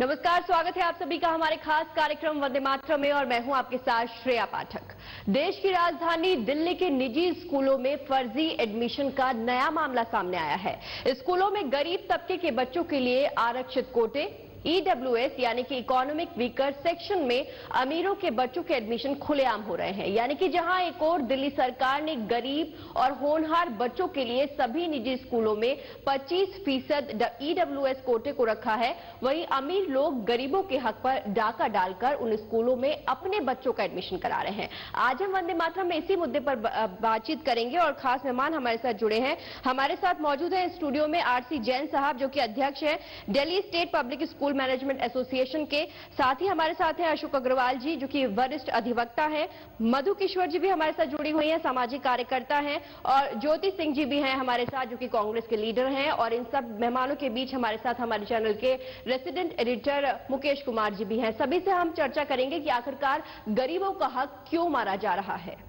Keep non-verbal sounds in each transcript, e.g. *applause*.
नमस्कार, स्वागत है आप सभी का हमारे खास कार्यक्रम वंदे मातरम में और मैं हूँ आपके साथ श्रेया पाठक। देश की राजधानी दिल्ली के निजी स्कूलों में फर्जी एडमिशन का नया मामला सामने आया है। स्कूलों में गरीब तबके के बच्चों के लिए आरक्षित कोटे ईडब्ल्यूएस यानी कि इकोनॉमिक वीकर सेक्शन में अमीरों के बच्चों के एडमिशन खुलेआम हो रहे हैं। यानी कि जहाँ एक और दिल्ली सरकार ने गरीब और होनहार बच्चों के लिए सभी निजी स्कूलों में 25 फ़ीसद ईडब्ल्यूएस कोटे को रखा है, वहीं अमीर लोग गरीबों के हक पर डाका डालकर उन स्कूलों में अपने बच्चों का एडमिशन करा रहे हैं। आज हम वंदे मातरम में इसी मुद्दे पर बातचीत करेंगे और खास मेहमान हमारे साथ जुड़े हैं। हमारे साथ मौजूद है स्टूडियो में आरसी जैन साहब, जो कि अध्यक्ष है। Delhi state public school management association के साथ ही हमारे साथ हैं अशोक अग्रवाल जी, जो कि वरिष्ठ अधिवक्ता हैं। मधु किशोर जी भी हमारे साथ जुड़ी हुई हैं, सामाजिक कार्यकर्ता हैं और ज्योति सिंह जी भी हैं हमारे साथ, जो कि कांग्रेस के लीडर हैं और इन सब मेहमानों के बीच हमारे साथ हमारे चैनल के रेसिडेंट एडिटर मुकेश कुमार जी भी हैं। सभी से हम चर्चा करेंगे कि आखिरकार गरीबों का हक क्यों मारा जा रहा है।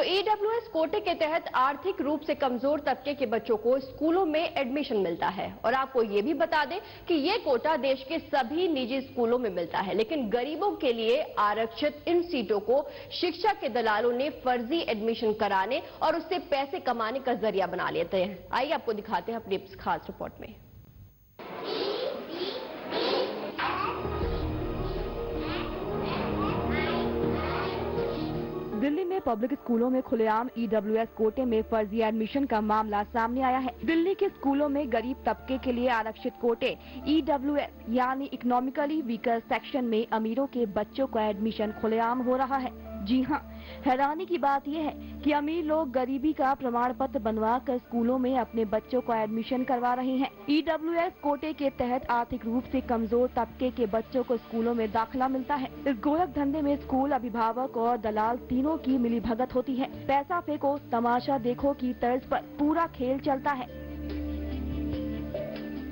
तो ईडब्ल्यूएस कोटे के तहत आर्थिक रूप से कमज़ोर तबके के बच्चों को स्कूलों में एडमिशन मिलता है। और आपको ये भी बता दें कि ये कोटा देश के सभी निजी स्कूलों में मिलता है। लेकिन गरीबों के लिए आरक्षित इन सीटों को शिक्षा के दलालों ने फर्जी एडमिशन कराने और उससे पैसे कमाने का ज़रिया बना लेते हैं। आइए आपको दिखाते हैं अपनी खास रिपोर्ट में। दिल्ली में पब्लिक स्कूलों में खुलेआम ईडब्ल्यूएस कोटे में फर्जी एडमिशन का मामला सामने आया है। दिल्ली के स्कूलों में गरीब तबके के लिए आरक्षित कोटे ईडब्ल्यूएस यानी इकोनॉमिकली वीकर सेक्शन में अमीरों के बच्चों का एडमिशन खुलेआम हो रहा है। जी हाँ हैरानी की बात यह है कि अमीर लोग गरीबी का प्रमाण पत्र बनवा कर स्कूलों में अपने बच्चों को एडमिशन करवा रहे हैं। ईडब्ल्यूएस कोटे के तहत आर्थिक रूप से कमज़ोर तबके के बच्चों को स्कूलों में दाखिला मिलता है। इस गोरख धंधे में स्कूल अभिभावक और दलाल तीनों की मिली भगत होती है। पैसा फेंको, तमाशा देखो की तर्ज पर पूरा खेल चलता है।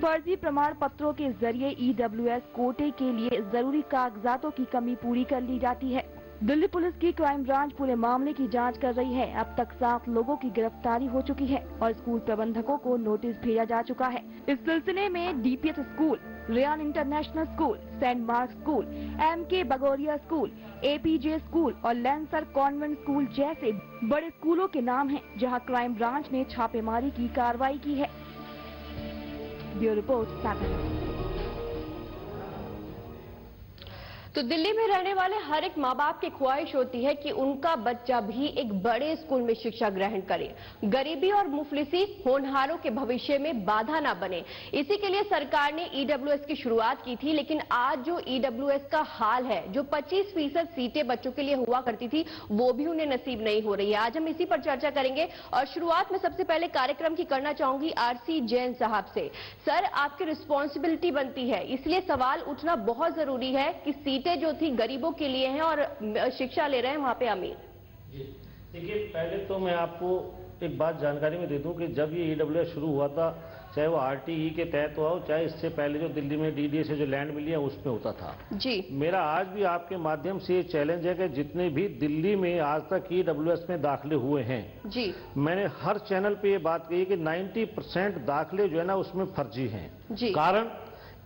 फर्जी प्रमाण पत्रों के ज़रिए ईडब्ल्यूएस कोटे के लिए ज़रूरी कागजातों की कमी पूरी कर ली जाती है। दिल्ली पुलिस की क्राइम ब्रांच पूरे मामले की जाँच कर रही है। अब तक सात लोगों की गिरफ्तारी हो चुकी है और स्कूल प्रबंधकों को नोटिस भेजा जा चुका है। इस सिलसिले में DPS school Ryan International school Saint Mark school M K Bagoria school APJ school और लेंसर कॉन्वेंट स्कूल जैसे बड़े स्कूलों के नाम हैं, जहाँ क्राइम ब्रांच ने छापेमारी की कार्रवाई की है। ब्यूरो रिपोर्ट तो दिल्ली में रहने वाले हर एक माँ बाप की ख्वाहिश होती है कि उनका बच्चा भी एक बड़े स्कूल में शिक्षा ग्रहण करे। गरीबी और मुफलिसी होनहारों के भविष्य में बाधा ना बने। इसी के लिए सरकार ने ईडब्ल्यूएस की शुरुआत की थी, लेकिन आज जो ईडब्ल्यूएस का हाल है, जो 25 फ़ीसद सीटें बच्चों के लिए हुआ करती थी, वो भी उन्हें नसीब नहीं हो रही है। आज हम इसी पर चर्चा करेंगे और शुरुआत में सबसे पहले कार्यक्रम की करना चाहूँगी आरसी जैन साहब से। सर, आपकी रिस्पॉन्सिबिलिटी बनती है, इसलिए सवाल उठना बहुत ज़रूरी है कि सीटें सीटें जो थी गरीबों के लिए हैं और शिक्षा ले रहे हैं वहाँ पे अमीर। देखिए पहले तो मैं आपको एक बात जानकारी में दे दूँ कि जब ये ईडब्ल्यू e शुरू हुआ था चाहे वो आरटीई के तहत हुआ हो चाहे इससे पहले जो दिल्ली में डीडीए से जो लैंड मिली है उसमें होता था। जी। मेरा आज भी आपके माध्यम से ये चैलेंज है कि जितने भी दिल्ली में आज तक ईडब्ल्यू e में दाखिले हुए हैं जी। मैंने हर चैनल पे ये बात कही कि 90 परसेंट दाखिले जो है ना उसमें फर्जी हैं। कारण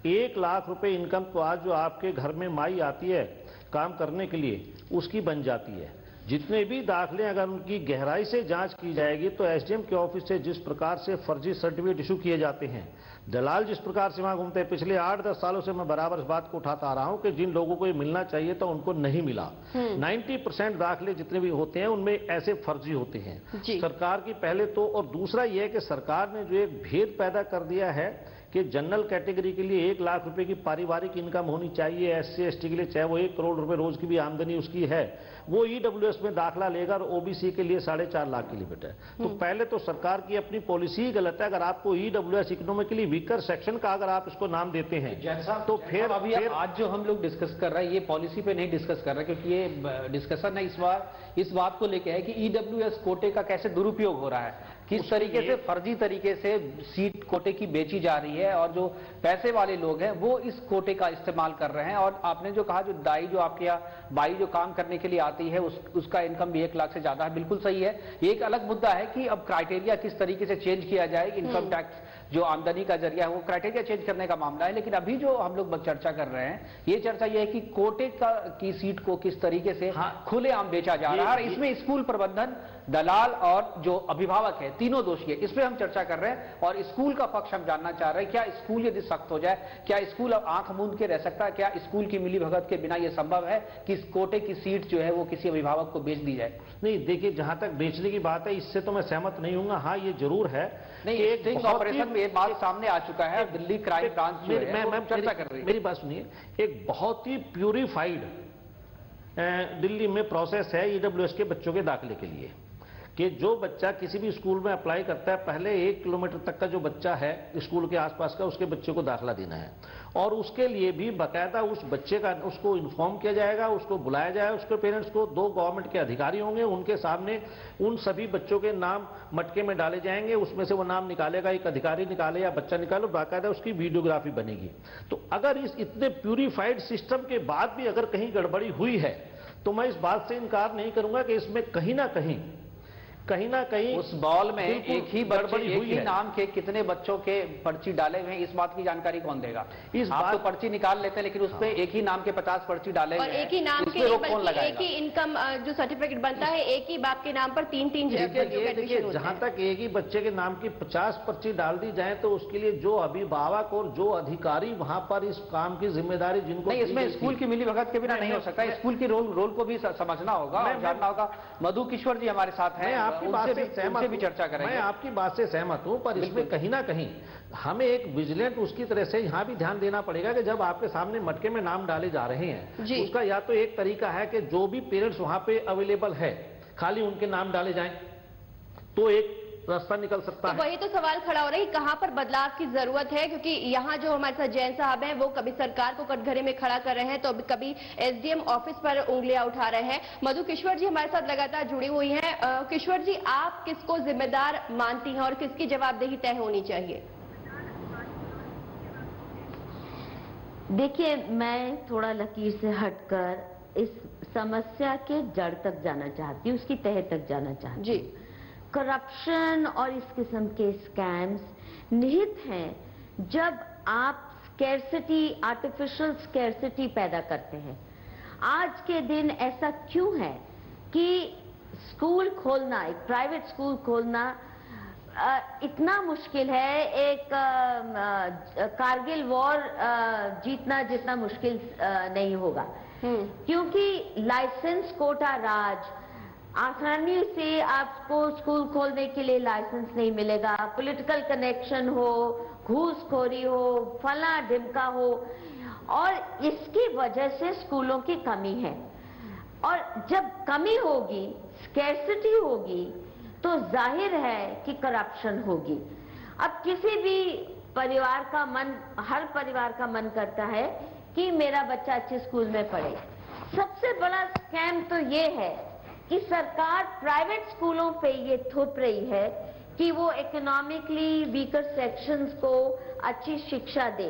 एक लाख रुपए इनकम तो आज जो आपके घर में माई आती है काम करने के लिए उसकी बन जाती है। जितने भी दाखले अगर उनकी गहराई से जाँच की जाएगी तो एसडीएम के ऑफ़िस से जिस प्रकार से फर्जी सर्टिफिकेट इशू किए जाते हैं दलाल जिस प्रकार से वहाँ घूमते हैं पिछले आठ दस सालों से मैं बराबर इस बात को उठाता आ रहा हूँ कि जिन लोगों को ये मिलना चाहिए था उनको नहीं मिला। 90 हम्म। परसेंट दाखिले जितने भी होते हैं उनमें ऐसे फर्जी होते हैं। सरकार की पहले तो और दूसरा यह है कि सरकार ने जो एक भेद पैदा कर दिया है कि जनरल कैटेगरी के लिए एक लाख रुपए की पारिवारिक इनकम होनी चाहिए एस सी एस टी के लिए चाहे वो एक करोड़ रुपए रोज की भी आमदनी उसकी है। वो ईडब्ल्यूएस e में दाखला लेगा और ओबीसी के लिए साढ़े चार लाख की लिमिट है। तो हम्म। पहले तो सरकार की अपनी पॉलिसी ही गलत है। अगर आपको ईडब्ल्यूएस इकोनॉमिकली वीकर सेक्शन का अगर आप इसको नाम देते हैं जैसा तो फिर अभी फिर, आज जो हम लोग डिस्कस कर रहे हैं ये पॉलिसी पे नहीं डिस्कस कर रहे क्योंकि ये डिस्कशन है इस बार। इस बात को लेकर है कि ईडब्ल्यूएस कोटे का कैसे दुरुपयोग हो रहा है। किस तरीके से फर्जी तरीके से सीट कोटे की बेची जा रही है और जो पैसे वाले लोग हैं वो इस कोटे का इस्तेमाल कर रहे हैं। और आपने जो कहा जो दाई जो आपके यहाँ बाई जो काम करने के लिए आती है उस, उसका इनकम भी एक लाख से ज़्यादा है। बिल्कुल सही है। ये एक अलग मुद्दा है कि अब क्राइटेरिया किस तरीके से चेंज किया जाए इनकम हम्म। टैक्स जो आमदनी का ज़रिया है वो क्राइटेरिया चेंज करने का मामला है। लेकिन अभी जो हम लोग चर्चा कर रहे हैं ये चर्चा ये है कि कोटे का की सीट को किस तरीके से हाँ, खुलेआम बेचा जा रहा है। इसमें स्कूल प्रबंधन दलाल और जो अभिभावक है तीनों दोषी है। इस पर हम चर्चा कर रहे हैं और स्कूल का पक्ष हम जानना चाह रहे हैं। क्या स्कूल यदि सख्त हो जाए क्या स्कूल अब आँख मूंद के रह सकता है? क्या स्कूल की मिली भगत के बिना यह संभव है कि इस कोटे की सीट जो है वो किसी अभिभावक को बेच दी जाए? नहीं देखिए जहाँ तक बेचने की बात है इससे तो मैं सहमत नहीं हूँ हाँ ये ज़रूर है नहीं एक ऑपरेशन में बात सामने आ चुका है दिल्ली क्राइम ब्रांच है मैं चर्चा कर रही मेरी बात सुनिए। एक बहुत ही प्यूरिफाइड दिल्ली में प्रोसेस है ईडब्ल्यूएस के बच्चों के दाखिले के लिए। कि जो बच्चा किसी भी स्कूल में अप्लाई करता है, पहले एक किलोमीटर तक का जो बच्चा है, स्कूल के आसपास का, उसके बच्चे को दाखिला देना है। और उसके लिए भी बाकायदा उस बच्चे का, उसको इन्फॉर्म किया जाएगा, उसको बुलाया जाएगा, उसके पेरेंट्स को, दो गवर्नमेंट के अधिकारी होंगे, उनके सामने उन सभी बच्चों के नाम मटके में डाले जाएँगे, उसमें से वो नाम निकालेगा, एक अधिकारी निकाले या बच्चा निकालो, बाकायदा उसकी वीडियोग्राफी बनेगी। तो अगर इस इतने प्यूरिफाइड सिस्टम के बाद भी अगर कहीं गड़बड़ी हुई है तो मैं इस बात से इनकार नहीं करूँगा कि इसमें कहीं ना कहीं कहीं ना कहीं उस बॉल में एक ही बच्चे एक ही नाम के कितने बच्चों के पर्ची डाले हुए हैं इस बात की जानकारी कौन देगा? इस आप बात तो पर्ची निकाल लेते हैं लेकिन उसमें हाँ। एक ही नाम के पचास पर्ची डाले और एक ही नाम के कौन एक ही इनकम जो सर्टिफिकेट बनता है एक ही बाप के नाम पर तीन तीन देखिए जहाँ तक एक ही बच्चे के नाम की पचास पर्ची डाल दी जाए तो उसके लिए जो अभिभावक और जो अधिकारी वहाँ पर इस काम की ज़िम्मेदारी जिनको इसमें स्कूल की मिली भगत के बिना नहीं हो सकता। स्कूल की रोल रोल को भी समझना होगा जानना होगा। मधु किशोर जी हमारे साथ हैं। आपकी बात से सहमत भी चर्चा करें मैं आपकी बात से सहमत हूँ पर इसमें कहीं ना कहीं हमें एक विजिलेंट उसकी तरह से यहाँ भी ध्यान देना पड़ेगा कि जब आपके सामने मटके में नाम डाले जा रहे हैं उसका या तो एक तरीका है कि जो भी पेरेंट्स वहाँ पे अवेलेबल है खाली उनके नाम डाले जाए। तो एक रास्ता निकल सकता तो है। वही तो सवाल खड़ा हो रहा है कहाँ पर बदलाव की ज़रूरत है क्योंकि यहाँ जो हमारे साथ जैन साहब हैं वो कभी सरकार को कटघरे में खड़ा कर रहे हैं तो कभी एसडीएम ऑफ़िस पर उंगलियाँ उठा रहे हैं। मधु किश्वर जी हमारे साथ लगातार जुड़ी हुई हैं। किश्वर जी आप किसको जिम्मेदार मानती हैं और किसकी जवाबदेही तय होनी चाहिए? देखिए मैं थोड़ा लकीर से हटकर इस समस्या के जड़ तक जाना चाहती हूँ उसकी तह तक जाना चाहती जी। करप्शन और इस किस्म के स्कैम्स निहित हैं जब आप स्कैरसिटी आर्टिफिशियल स्कैरसिटी पैदा करते हैं आज के दिन ऐसा क्यों है कि स्कूल खोलना एक प्राइवेट स्कूल खोलना इतना मुश्किल है एक कारगिल वॉर जीतना जितना मुश्किल नहीं होगा हम्म। क्योंकि लाइसेंस कोटा राज आसानी से आपको स्कूल खोलने के लिए लाइसेंस नहीं मिलेगा। पॉलिटिकल कनेक्शन हो, घूसखोरी हो, फला ढिमका हो, और इसकी वजह से स्कूलों की कमी है। और जब कमी होगी स्कैसिटी होगी तो ज़ाहिर है कि करप्शन होगी। अब किसी भी परिवार का मन, हर परिवार का मन करता है कि मेरा बच्चा अच्छे स्कूल में पढ़े। सबसे बड़ा स्कैम तो ये है कि सरकार प्राइवेट स्कूलों पे ये थोप रही है कि वो इकोनॉमिकली वीकर सेक्शंस को अच्छी शिक्षा दे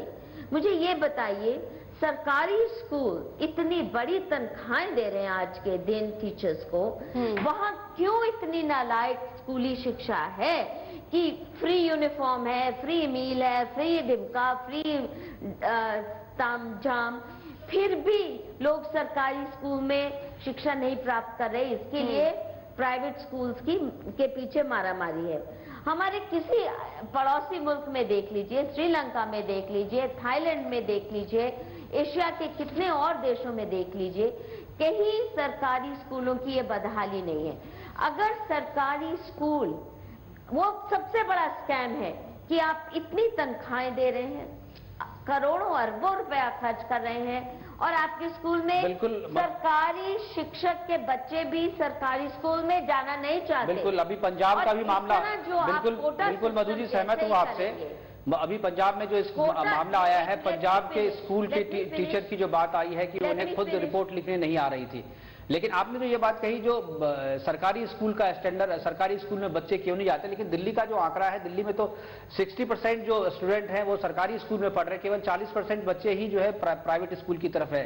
मुझे ये बताइए सरकारी स्कूल इतनी बड़ी तनख्वाहें दे रहे हैं आज के दिन टीचर्स को हम्म। वहाँ क्यों इतनी नालायक स्कूली शिक्षा है कि फ्री यूनिफॉर्म है फ्री मील है फ्री डिमका फ्री ताम जाम फिर भी लोग सरकारी स्कूल में शिक्षा नहीं प्राप्त कर रहे इसके हम्म। लिए प्राइवेट स्कूल्स की के पीछे मारामारी है हमारे किसी पड़ोसी मुल्क में देख लीजिए श्रीलंका में देख लीजिए थाईलैंड में देख लीजिए एशिया के कितने और देशों में देख लीजिए कहीं सरकारी स्कूलों की ये बदहाली नहीं है अगर सरकारी स्कूल वो सबसे बड़ा स्कैम है कि आप इतनी तनख्वाहें दे रहे हैं करोड़ों अरबों रुपया खर्च कर रहे हैं और आपके स्कूल में बिल्कुल सरकारी शिक्षक के बच्चे भी सरकारी स्कूल में जाना नहीं चाहते। बिल्कुल अभी पंजाब का भी मामला बिल्कुल बिल्कुल मधु जी सहमत हूँ आपसे। अभी पंजाब में जो इस मामला आया है पंजाब के स्कूल के टीचर की जो बात आई है कि उन्हें खुद रिपोर्ट लिखने नहीं आ रही थी। लेकिन आपने तो ये बात कही जो सरकारी स्कूल का स्टैंडर्ड सरकारी स्कूल में बच्चे क्यों नहीं जाते? लेकिन दिल्ली का जो आंकड़ा है, दिल्ली में तो 60 परसेंट जो स्टूडेंट हैं वो सरकारी स्कूल में पढ़ रहे केवल 40 परसेंट बच्चे ही जो है प्राइवेट स्कूल की तरफ़ है।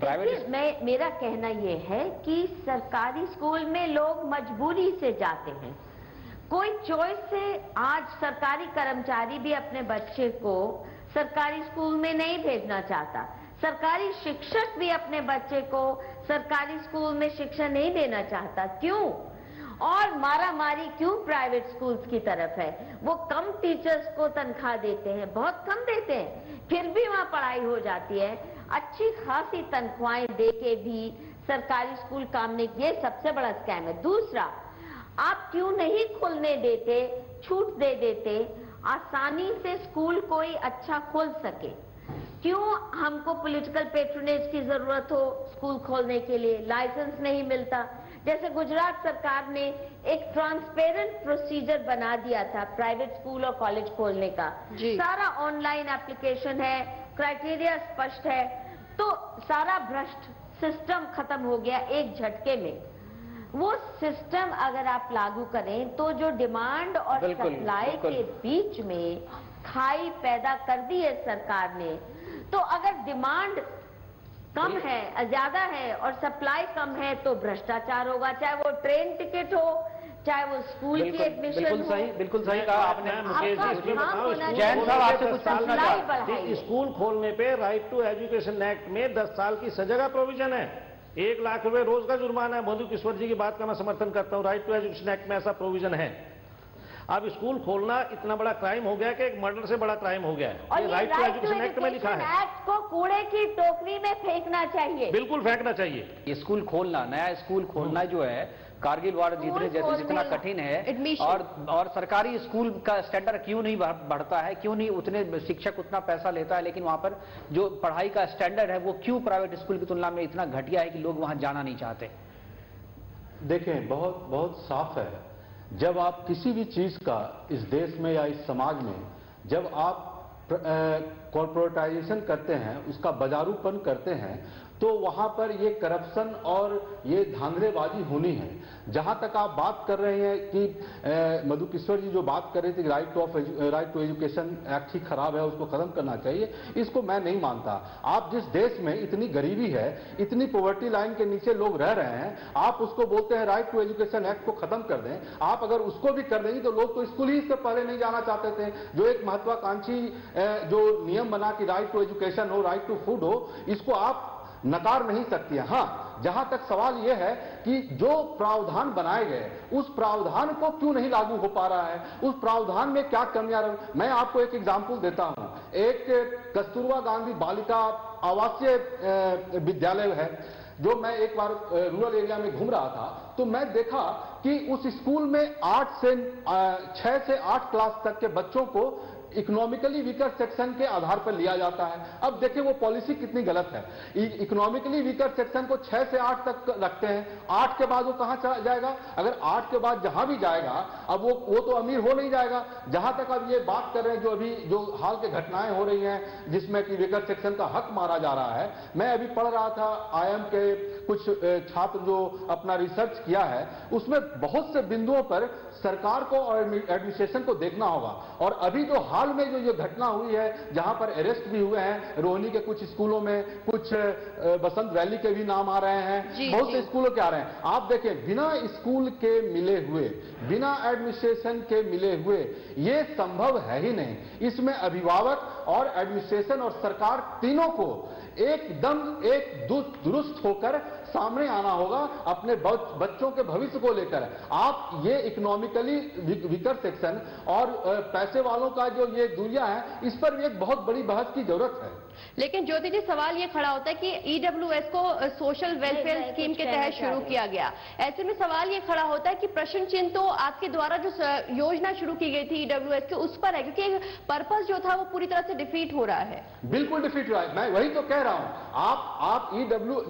प्राइवेट मैं, मेरा कहना यह है कि सरकारी स्कूल में लोग मजबूरी से जाते हैं। कोई चॉइस से आज सरकारी कर्मचारी भी अपने बच्चे को सरकारी स्कूल में नहीं भेजना चाहता। सरकारी शिक्षक भी अपने बच्चे को सरकारी स्कूल में शिक्षा नहीं देना चाहता। क्यों? और मारा मारी क्यों प्राइवेट स्कूल्स की तरफ़ है? वो कम टीचर्स को तनख्वाह देते हैं, बहुत कम देते हैं। फिर भी वहाँ पढ़ाई हो जाती है। अच्छी खासी तनख्वाहें दे के भी सरकारी स्कूल काम नहीं ये सबसे बड़ा स्कैम है। दूसरा, आप क्यों नहीं खुलने देते, छूट दे देते? आसानी से स्कूल कोई अच्छा खोल सके। क्यों हमको पॉलिटिकल पेट्रोनेज की ज़रूरत हो स्कूल खोलने के लिए? लाइसेंस नहीं मिलता। जैसे गुजरात सरकार ने एक ट्रांसपेरेंट प्रोसीजर बना दिया था प्राइवेट स्कूल और कॉलेज खोलने का। सारा ऑनलाइन एप्लीकेशन है क्राइटेरिया स्पष्ट है। तो सारा भ्रष्ट सिस्टम खत्म हो गया एक झटके में। वो सिस्टम अगर आप लागू करें तो जो डिमांड और सप्लाई के बीच में खाई पैदा कर दी है सरकार ने तो अगर डिमांड कम है ज़्यादा है और सप्लाई कम है तो भ्रष्टाचार होगा चाहे वो ट्रेन टिकट हो चाहे वो स्कूल की एडमिशन बिल्कुल सही बिल्कुल सही कहा आपने जैन साहब आपसे कुछ पूछना चाहता स्कूल खोलने पे राइट टू एजुकेशन एक्ट में 10 साल की सजा का प्रोविज़न है। एक लाख रुपए रोज का जुर्माना है। मधु किश्वर जी की बात का मैं समर्थन करता हूँ। राइट टू एजुकेशन एक्ट में ऐसा प्रोविज़न है। अब स्कूल खोलना इतना बड़ा क्राइम हो गया कि एक मर्डर से बड़ा क्राइम हो गया है। और ये राइट टू एजुकेशन एक्ट में लिखा है। एक्ट को कूड़े की टोकरी में फेंकना चाहिए। बिल्कुल फेंकना चाहिए। स्कूल खोलना नया स्कूल खोलना जो है कारगिल वार जीतने जैसे जितना कठिन है और और सरकारी स्कूल का स्टैंडर्ड क्यों नहीं बढ़ता है क्यों नहीं उतने शिक्षक उतना पैसा लेता है लेकिन वहाँ पर जो पढ़ाई का स्टैंडर्ड है वो क्यों प्राइवेट स्कूल की तुलना में इतना घटिया है कि लोग वहाँ जाना नहीं चाहते? देखें बहुत बहुत साफ़ है। जब आप किसी भी चीज़ का इस देश में या इस समाज में जब आप कॉरपोरेटाइजेशन करते हैं, उसका बाजारूपन करते हैं तो वहाँ पर ये करप्शन और ये धांधलेबाजी होनी है। जहाँ तक आप बात कर रहे हैं कि मधु किशोर जी जो बात कर रहे थे right to of right to education act ही खराब है, उसको खत्म करना चाहिए, इसको मैं नहीं मानता। आप जिस देश में इतनी गरीबी है, इतनी पॉवर्टी लाइन के नीचे लोग रह रहे हैं, आप उसको बोलते हैं राइट टू एजुकेशन एक्ट को खत्म कर दें। आप अगर उसको भी कर देंगे तो लोग तो स्कूल ही इससे पहले नहीं जाना चाहते थे। जो एक महत्वाकांक्षी जो नियम बना कि राइट टू एजुकेशन हो राइट टू फ़ूड हो, इसको आप नकार नहीं सकती है। हाँ जहाँ तक सवाल यह है कि जो प्रावधान बनाए गए, उस प्रावधान को क्यों नहीं लागू हो पा रहा है? उस प्रावधान में क्या कमियाँ मैं आपको एक एग्ज़ाम्पल देता हूँ। एक कस्तूरबा गांधी बालिका आवासीय विद्यालय है, जो मैं एक बार रूरल एरिया में घूम रहा था तो मैं देखा कि उस स्कूल में आठ से छह से आठ क्लास तक के बच्चों को इकोनॉमिकली वीकर सेक्शन के आधार पर लिया जाता है। अब देखिए वो पॉलिसी कितनी गलत है। इकोनॉमिकली वीकर सेक्शन को छह से आठ तक रखते हैं। आठ के बाद वो कहाँ चला जाएगा? अगर आठ के बाद जहाँ भी जाएगा, अब वो वो तो अमीर हो नहीं जाएगा। जहाँ तक अब ये बात कर रहे हैं जो अभी जो हाल के घटनाएँ हो रही हैं, जिसमें कि वीकर सेक्शन का हक मारा जा रहा है। मैं अभी पढ़ रहा था आईएम के कुछ छात्र जो अपना रिसर्च किया है, उसमें बहुत से बिंदुओं पर सरकार को और एडमिनिस्ट्रेशन को देखना होगा। और अभी जो हाल में जो ये घटना हुई है जहाँ पर अरेस्ट भी हुए हैं रोहिणी के कुछ स्कूलों में कुछ बसंत वैली के भी नाम आ रहे हैं। बहुत से स्कूलों के आ रहे हैं। आप देखें बिना स्कूल के मिले हुए बिना एडमिनिस्ट्रेशन के मिले हुए ये संभव है ही नहीं। इसमें अभिभावक और एडमिनिस्ट्रेशन और सरकार तीनों को एकदम एक दुरुस्त होकर सामने आना होगा अपने बच्चों के भविष्य को लेकर। आप ये इकोनॉमिकली वीकर सेक्शन और पैसे वालों का जो ये दुनिया है इस पर भी एक बहुत बड़ी बहस की ज़रूरत है। लेकिन ज्योति जी सवाल ये खड़ा होता है कि ईडब्ल्यूएस e को सोशल वेलफेयर स्कीम के तहत शुरू किया गया। ऐसे में सवाल ये खड़ा होता है कि प्रश्न चिन्ह तो आपके द्वारा जो योजना शुरू की गई थी ईडब्ल्यूएस e के उस पर है क्योंकि पर्पज जो था वो पूरी तरह से डिफीट हो रहा है। बिल्कुल डिफीट हो रहा है। मैं वही तो कह रहा हूँ। आप आप ईडब्ल्यू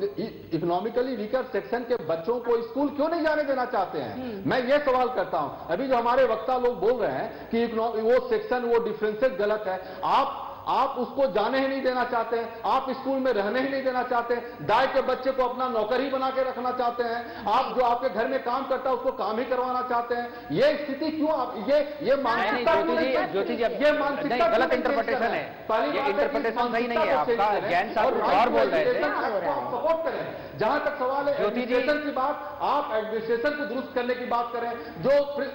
इकोनॉमिकली वीकर सेक्शन के बच्चों को स्कूल क्यों नहीं जाने देना चाहते हैं? हम्म। मैं ये सवाल करता हूँ। अभी जो हमारे वक्ता लोग बोल रहे हैं कि वो सेक्शन वो डिफ्रेंसेस गलत है। आप आप उसको जाने ही नहीं देना चाहते हैं आप स्कूल में रहने ही नहीं देना चाहते हैं दाई के बच्चे को अपना नौकर ही बना के रखना चाहते हैं आप जो आपके घर में काम करता है उसको काम ही करवाना चाहते हैं। ये स्थिति क्यों आप ये ये मानसिकता ज्योति जी ये मानसिकता गलत इंटरप्रिटेशन है। पहली इंटरप्रिटेशन सही नहीं है आपका ज्ञान साहब और बोल रहे हैं सपोर्ट करें। जहाँ तक सवाल है एडमिनिस्ट्रेशन की बात आप एडमिनिस्ट्रेशन को दुरुस्त करने की बात करें। जो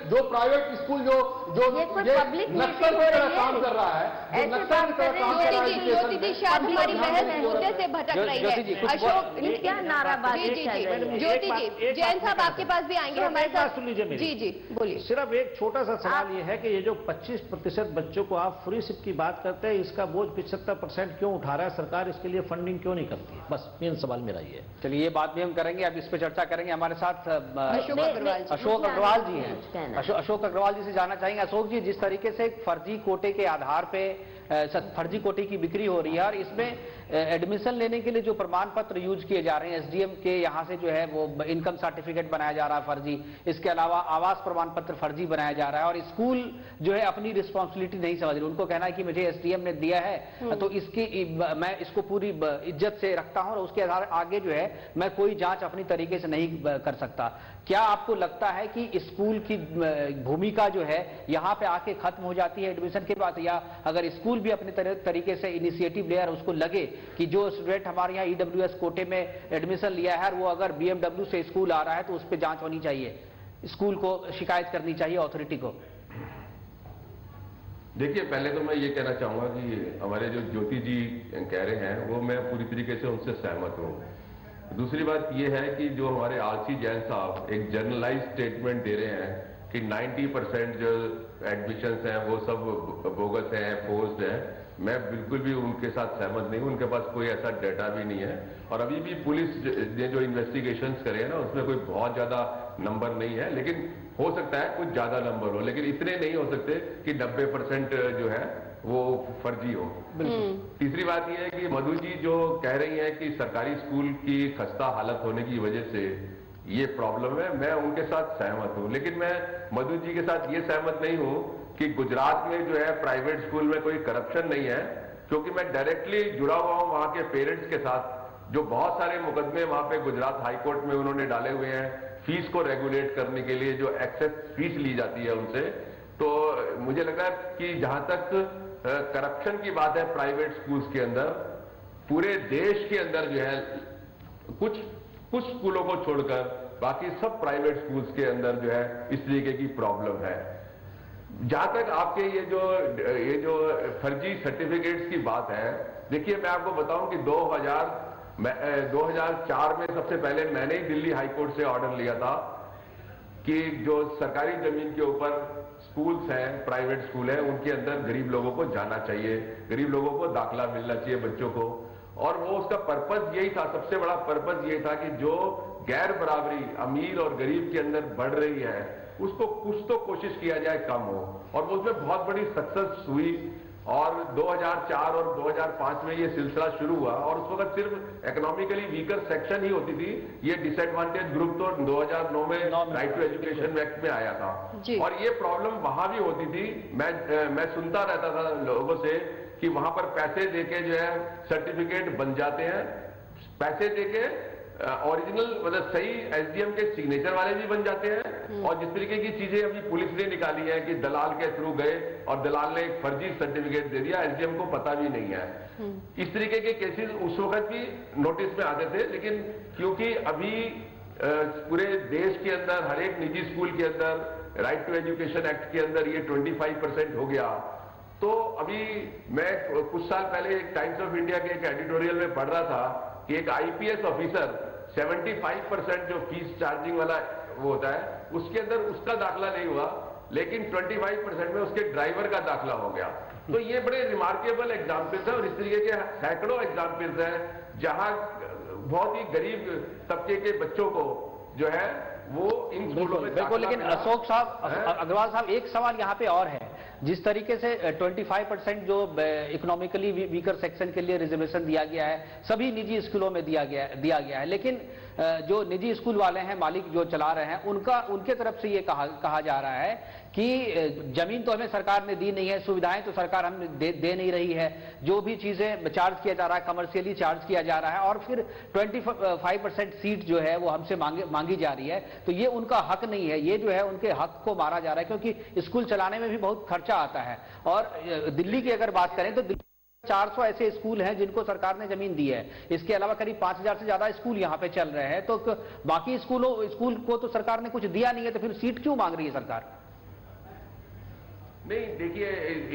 जो प्राइवेट स्कूल जो जो ये नक्सल की तरह काम कर रहा है नक्सल की तरह काम कर रहा है ज्योति जी शायद हमारी बहस मुद्दे से भटक रही है। अशोक क्या नाराबाजी जी जी ज्योति जी जैन साहब आपके पास भी आएँगे हमारे साथ। सुन लीजिए जी जी बोलिए। सिर्फ़ एक छोटा सा सवाल ये है कि ये जो 25 प्रतिशत बच्चों को आप फ्री शिप की बात करते हैं इसका बोझ पिछहत्तर परसेंट क्यों उठा रहा है? सरकार इसके लिए फंडिंग क्यों नहीं करती बस मेन सवाल मेरा ये है। चलिए ये बात भी हम करेंगे अब इस पर चर्चा करेंगे। हमारे साथ अशोक अग्रवाल अशोक अग्रवाल जी हैं। अशोक अग्रवाल जी से जानना चाहेंगे। अशोक जी जिस तरीके से फर्जी कोटे के आधार पे फर्जी कोटे की बिक्री हो रही है और इसमें एडमिशन लेने के लिए जो प्रमाण पत्र यूज़ किए जा रहे हैं एसडीएम के यहाँ से जो है वो इनकम सर्टिफिकेट बनाया जा रहा है फर्जी। इसके अलावा आवास प्रमाण पत्र फर्जी बनाया जा रहा है और स्कूल जो है अपनी रिस्पॉन्सिबिलिटी नहीं समझ रही। उनको कहना है कि मुझे एसडीएम ने दिया है हम्म। तो इसकी मैं इसको पूरी इज़्ज़त से रखता हूँ और उसके आधार आगे जो है मैं कोई जाँच अपनी तरीके से नहीं कर सकता। क्या आपको लगता है कि स्कूल की भूमिका जो है, यहाँ पे आके खत्म हो जाती है एडमिशन के बाद? या अगर स्कूल भी अपने तरीके से इनिशिएटिव ले और उसको लगे कि जो स्टूडेंट हमारे यहाँ ईडब्ल्यूएस e कोटे में एडमिशन लिया है और वो अगर बीएमडब्ल्यू से स्कूल आ रहा है तो उस पर जाँच होनी चाहिए। स्कूल को शिकायत करनी चाहिए अथॉरिटी को। देखिए, पहले तो मैं ये कहना चाहूँगा कि हमारे जो ज्योति जी कह रहे हैं, वो मैं पूरी तरीके से उनसे सहमत हूँ। दूसरी बात ये है कि जो हमारे आलसी जैन साहब एक जर्नलाइज स्टेटमेंट दे रहे हैं कि 90 परसेंट जो एडमिशन हैं, वो सब बोगस हैं फोर्स्ड हैं, मैं बिल्कुल भी उनके साथ सहमत नहीं हूँ। उनके पास कोई ऐसा डाटा भी नहीं है। और अभी भी पुलिस ने जो इन्वेस्टिगेशन करे हैं ना, उसमें कोई बहुत ज़्यादा नंबर नहीं है। लेकिन हो सकता है कुछ ज़्यादा नंबर हो, लेकिन इतने नहीं हो सकते कि 90 परसेंट जो है वो फर्जी हो। तीसरी बात यह है कि मधु जी जो कह रही हैं कि सरकारी स्कूल की खस्ता हालत होने की वजह से ये प्रॉब्लम है मैं उनके साथ सहमत हूँ। लेकिन मैं मधु जी के साथ ये सहमत नहीं हूँ कि गुजरात में जो है प्राइवेट स्कूल में कोई करप्शन नहीं है क्योंकि मैं डायरेक्टली जुड़ा हुआ हूँ वहाँ के पेरेंट्स के साथ जो बहुत सारे मुकदमे वहाँ पे गुजरात हाईकोर्ट में उन्होंने डाले हुए हैं फ़ीस को रेगुलेट करने के लिए जो एक्सेस फ़ीस ली जाती है उनसे। तो मुझे लग रहा है कि जहाँ तक करप्शन की बात है प्राइवेट स्कूल्स के अंदर। पूरे देश के अंदर जो है कुछ कुछ स्कूलों को छोड़कर बाकी सब प्राइवेट स्कूल्स के अंदर जो है इस तरीके की प्रॉब्लम है। जहाँ तक आपके ये जो ये जो फर्जी सर्टिफिकेट्स की बात है देखिए मैं आपको बताऊँ कि 2000 मैं, 2004 में सबसे पहले मैंने ही दिल्ली हाईकोर्ट से ऑर्डर लिया था। कि जो सरकारी ज़मीन के ऊपर स्कूल्स हैं प्राइवेट स्कूल हैं, उनके अंदर गरीब लोगों को जाना चाहिए, गरीब लोगों को दाखला मिलना चाहिए बच्चों को। और वो उसका पर्पज यही था, सबसे बड़ा पर्पज यही था कि जो गैर बराबरी, अमीर और गरीब के अंदर बढ़ रही है, उसको कुछ तो कोशिश किया जाए कम हो। और उसमें बहुत बड़ी सक्सेस हुई। और 2004 और 2005 में ये सिलसिला शुरू हुआ और उस वक्त सिर्फ़ इकोनॉमिकली वीकर सेक्शन ही होती थी। ये डिसएडवांटेज ग्रुप तो 2009 में राइट टू एजुकेशन एक्ट में आया था। और ये प्रॉब्लम वहाँ भी होती थी। मैं मैं सुनता रहता था लोगों से कि वहाँ पर पैसे देके जो है सर्टिफिकेट बन जाते हैं। पैसे देके ओरिजिनल मतलब सही एसडीएम के सिग्नेचर वाले भी बन जाते हैं। और जिस तरीके की चीज़ें अभी पुलिस ने निकाली है कि दलाल के थ्रू गए और दलाल ने एक फर्जी सर्टिफिकेट दे दिया एसडीएम को पता भी नहीं है। हम्म। इस तरीके के केसेस उस वक्त भी नोटिस में आते थे लेकिन क्योंकि अभी पूरे देश के अंदर हर एक निजी स्कूल के अंदर राइट टू एजुकेशन एक्ट के अंदर ये 25 परसेंट हो गया। तो अभी मैं कुछ साल पहले एक टाइम्स ऑफ़ इंडिया के एक एडिटोरियल में पढ़ रहा था कि एक आईपीएस ऑफिसर 75 परसेंट जो फ़ीस चार्जिंग वाला वो होता है उसके अंदर उसका दाखला नहीं हुआ लेकिन 25 परसेंट में उसके ड्राइवर का दाखला हो गया। तो ये बड़े रिमार्केबल एग्जाम्पल्स है और इस तरीके के सैकड़ों एग्जाम्पल्स हैं जहाँ बहुत ही गरीब तबके के बच्चों को जो है वो इन स्कूलों में बिल्कुल लेकिन अशोक साहब अग्रवाल साहब एक सवाल यहाँ पे और है। जिस तरीके से 25 परसेंट जो इकोनॉमिकली वीकर सेक्शन के लिए रिजर्वेशन दिया गया है सभी निजी स्कूलों में दिया गया दिया गया है। लेकिन जो निजी स्कूल वाले हैं मालिक जो चला रहे हैं उनका उनके तरफ़ से ये कहा कहा जा रहा है कि ज़मीन तो हमें सरकार ने दी नहीं है सुविधाएँ तो सरकार हम दे, दे नहीं रही है। जो भी चीज़ें चार्ज किया जा रहा है कमर्शियली चार्ज किया जा रहा है और फिर 25 परसेंट सीट जो है वो हमसे मांगे मांगी जा रही है। तो ये उनका हक नहीं है ये जो है उनके हक को मारा जा रहा है क्योंकि स्कूल चलाने में भी बहुत खर्चा आता है। और दिल्ली की अगर बात करें तो 400 ऐसे स्कूल हैं जिनको सरकार ने ज़मीन दी है। इसके अलावा करीब 5000 से ज़्यादा स्कूल यहाँ पे चल रहे हैं। तो बाकी स्कूलों, स्कूल को तो सरकार ने कुछ दिया नहीं है तो फिर सीट क्यों मांग रही है सरकार? नहीं, देखिए,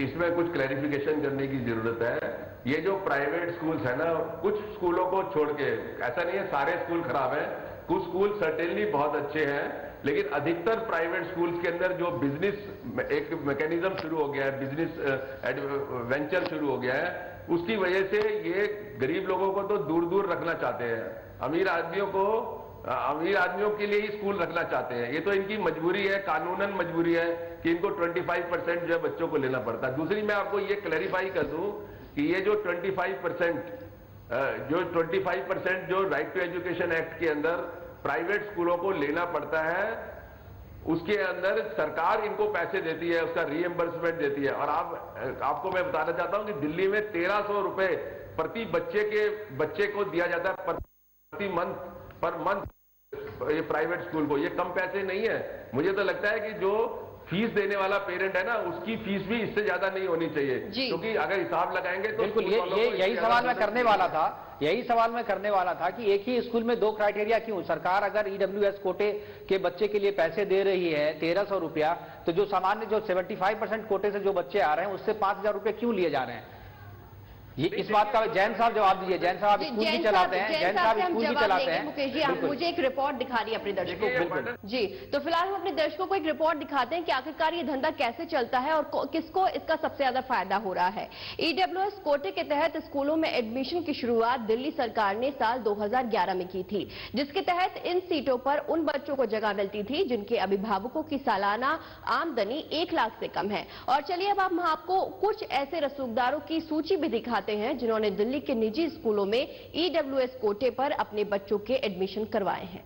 इसमें कुछ क्लैरिफिकेशन करने की ज़रूरत है। ये जो प्राइवेट स्कूल्स है ना, कुछ स्कूलों को छोड़ के, ऐसा नहीं है, सारे स्कूल खराब है। कुछ स्कूल सर्टेनली बहुत अच्छे हैं। लेकिन अधिकतर प्राइवेट स्कूल्स के अंदर जो बिज़नेस एक मैकेनिज्म शुरू हो गया है बिज़नेस वेंचर शुरू हो गया है, उसकी वजह से ये गरीब लोगों को तो दूर दूर रखना चाहते हैं। अमीर आदमियों को अमीर आदमियों के लिए ही स्कूल रखना चाहते हैं। ये तो इनकी मजबूरी है, कानूनन मजबूरी है कि इनको 25 परसेंट जो है बच्चों को लेना पड़ता है। दूसरी मैं आपको ये क्लैरिफाई कर दूँ कि ये जो 25 परसेंट जो 25 परसेंट जो राइट टू एजुकेशन एक्ट के अंदर प्राइवेट स्कूलों को लेना पड़ता है। उसके अंदर सरकार इनको पैसे देती है, उसका रीएम्बर्समेंट देती है। और आप, आपको मैं बताना चाहता हूँ कि दिल्ली में तेरह सौ रुपए प्रति बच्चे के, बच्चे को दिया जाता है प्रति मंथ, पर मंथ ये प्राइवेट स्कूल को। ये कम पैसे नहीं है। मुझे तो लगता है कि जो फ़ीस देने वाला पेरेंट है ना उसकी फ़ीस भी इससे ज़्यादा नहीं होनी चाहिए। क्योंकि अगर हिसाब लगाएँगे तो बिल्कुल ये, ये यही सवाल मैं करने वाला था यही सवाल मैं करने वाला था कि एक ही स्कूल में दो क्राइटेरिया क्यों? सरकार अगर ईडब्ल्यूएस कोटे के बच्चे के लिए पैसे दे रही है तेरह सौ रुपया तो जो सामान्य जो 75 परसेंट कोटे से जो बच्चे आ रहे हैं उससे पाँच हज़ार रुपए क्यों लिए जा रहे हैं? ये इस बात का जैन साहब जवाब दीजिए जैन साहब स्कूल भी चलाते हैं जैन साहब स्कूल भी चलाते हैं। मुकेश जी आप मुझे एक रिपोर्ट दिखा रही है अपने दर्शकों को। जी तो फ़िलहाल हम अपने दर्शकों को एक रिपोर्ट दिखाते हैं कि आखिरकार ये धंधा कैसे चलता है और किसको इसका सबसे ज़्यादा फ़ायदा हो रहा है। ईडब्ल्यूएस कोटे के तहत स्कूलों में एडमिशन की शुरुआत दिल्ली सरकार ने साल दो हज़ार ग्यारह में की थी जिसके तहत इन सीटों पर उन बच्चों को जगह मिलती थी जिनके अभिभावकों की सालाना आमदनी एक लाख से कम है। और चलिए अब हम आपको कुछ ऐसे रसूखदारों की सूची भी दिखाते दिखाते हैं, जिन्होंने दिल्ली के निजी स्कूलों में ईडब्ल्यूएस कोटे पर अपने बच्चों के एडमिशन करवाए हैं।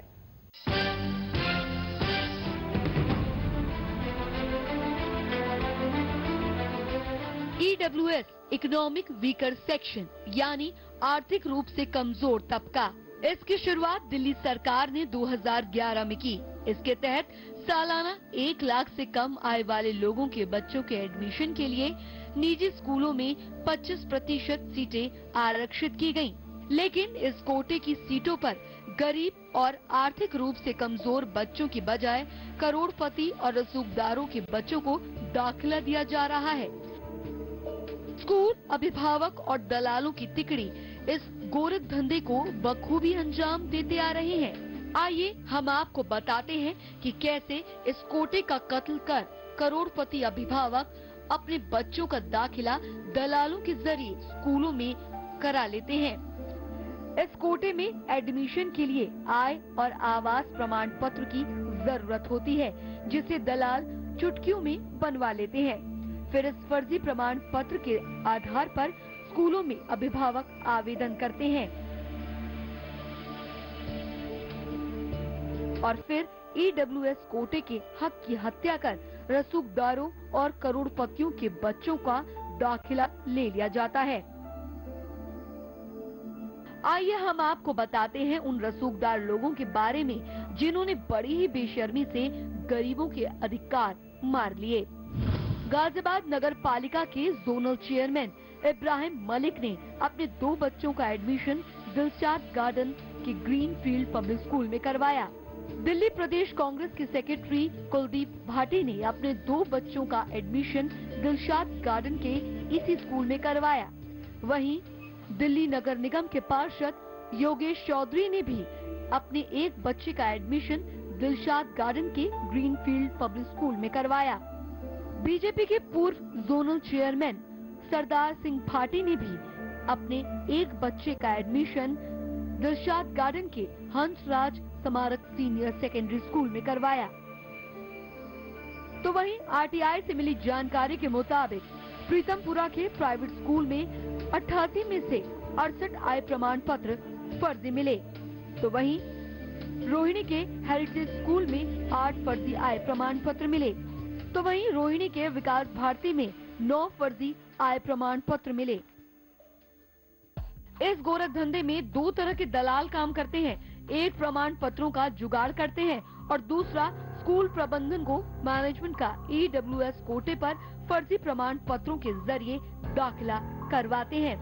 ईडब्ल्यूएस इकोनॉमिक वीकर सेक्शन यानी आर्थिक रूप से कमज़ोर तबका। इसकी शुरुआत दिल्ली सरकार ने 2011 में की। इसके तहत सालाना एक लाख से कम आय वाले लोगों के बच्चों के एडमिशन के लिए निजी स्कूलों में 25 प्रतिशत सीटें आरक्षित की गई लेकिन इस कोटे की सीटों पर गरीब और आर्थिक रूप से कमज़ोर बच्चों की बजाय करोड़पति और रसूखदारों के बच्चों को दाखिला दिया जा रहा है। स्कूल अभिभावक और दलालों की तिकड़ी इस गोरख धंधे को बखूबी अंजाम देते आ रहे हैं। आइए हम आपको बताते हैं कि कैसे इस कोटे का कत्ल कर करोड़पति अभिभावक अपने बच्चों का दाखिला दलालों के ज़रिए स्कूलों में करा लेते हैं। इस कोटे में एडमिशन के लिए आय और आवास प्रमाण पत्र की ज़रूरत होती है, जिसे दलाल चुटकियों में बनवा लेते हैं। फिर इस फर्जी प्रमाण पत्र के आधार पर स्कूलों में अभिभावक आवेदन करते हैं। और फिर ईडब्ल्यूएस कोटे के हक की हत्या कर रसूखदारों और करोड़पतियों के बच्चों का दाखिला ले लिया जाता है। आइए हम आपको बताते हैं उन रसूखदार लोगों के बारे में, जिन्होंने बड़ी ही बेशर्मी से गरीबों के अधिकार मार लिए। गाजियाबाद नगर पालिका के जोनल चेयरमैन इब्राहिम मलिक ने अपने दो बच्चों का एडमिशन दिलशाद गार्डन के ग्रीन फ़ील्ड पब्लिक स्कूल में करवाया। दिल्ली प्रदेश कांग्रेस के सेक्रेटरी कुलदीप भाटी ने अपने दो बच्चों का एडमिशन दिलशाद गार्डन के इसी स्कूल में करवाया। वहीं दिल्ली नगर निगम के पार्षद योगेश चौधरी ने भी अपने एक बच्चे का एडमिशन दिलशाद गार्डन के ग्रीन फ़ील्ड पब्लिक स्कूल में करवाया। बीजेपी के पूर्व जोनल चेयरमैन सरदार सिंह भाटी ने भी अपने एक बच्चे का एडमिशन दिलशाद गार्डन के हंसराज स्मारक सीनियर सेकेंडरी स्कूल में करवाया। तो वहीं आरटीआई से मिली जानकारी के मुताबिक प्रीतमपुरा के प्राइवेट स्कूल में अट्ठासी में से अड़सठ आय प्रमाण पत्र फर्जी मिले। तो वहीं रोहिणी के हेरिटेज स्कूल में आठ फर्जी आय प्रमाण पत्र मिले। तो वहीं रोहिणी के विकास भारती में नौ फर्जी आय प्रमाण पत्र मिले। इस गोरख धंधे में दो तरह के दलाल काम करते हैं। एक प्रमाण पत्रों का जुगाड़ करते हैं और दूसरा स्कूल प्रबंधन को मैनेजमेंट का ईडब्ल्यूएस एस कोटे पर फर्जी प्रमाण पत्रों के ज़रिए दाखिला करवाते हैं।